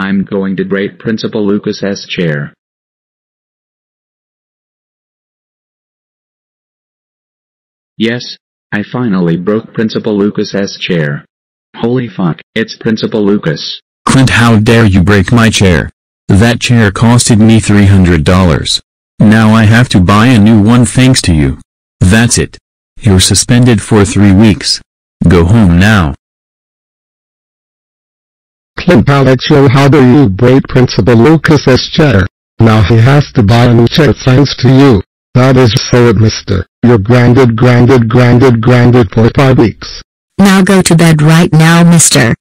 I'm going to break Principal Lucas's chair. Yes, I finally broke Principal Lucas's chair. Holy fuck, it's Principal Lucas. Clint how dare you break my chair. That chair costed me $300. Now I have to buy a new one thanks to you. That's it. You're suspended for three weeks. Go home now. Clint Alex how do you break Principal Lucas's chair? Now he has to buy a new chair thanks to you. That is so it mister. You're grounded grounded grounded grounded for five weeks. Now go to bed right now mister.